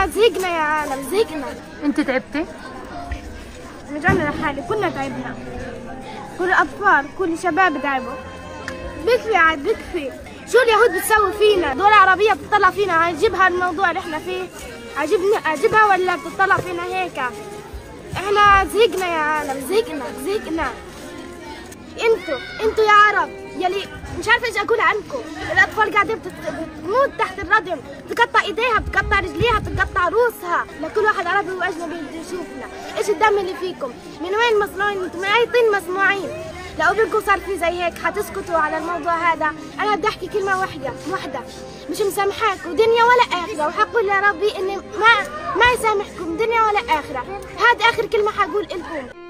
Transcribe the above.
إحنا زهقنا يا عالم زهقنا. انت تعبتي؟ رجعنا لحالي كلنا تعبنا. كل الأطفال كل الشباب تعبوا. بكفي عاد بكفي. شو اليهود بتسوي فينا؟ دول عربية بتطلع فينا عجبها الموضوع اللي إحنا فيه. عجبني عجبها ولا بتطلع فينا هيك؟ إحنا زهقنا يا عالم زهقنا زهقنا. أنتوا أنتوا يا عرب يلي مش عارفة إيش أقول عنكم. الأطفال بتت- بتموت تحت الردم بتقطع إيديها بتقطع رجليها. بتقطع روسها. لكل واحد عربي واجنبي يشوفنا إيش الدم اللي فيكم؟ من وين مصنوعين؟ أنتم من اي طين مصنوعين لو بدكم صار في زي هيك حتسكتوا على الموضوع هذا. أنا بدي أحكي كلمة واحدة واحدة. مش مسامحاكم. دنيا ولا آخرة. وحقول لربي إني ما ما يسامحكم. دنيا ولا آخرة. هذا آخر كلمة حقول لكم.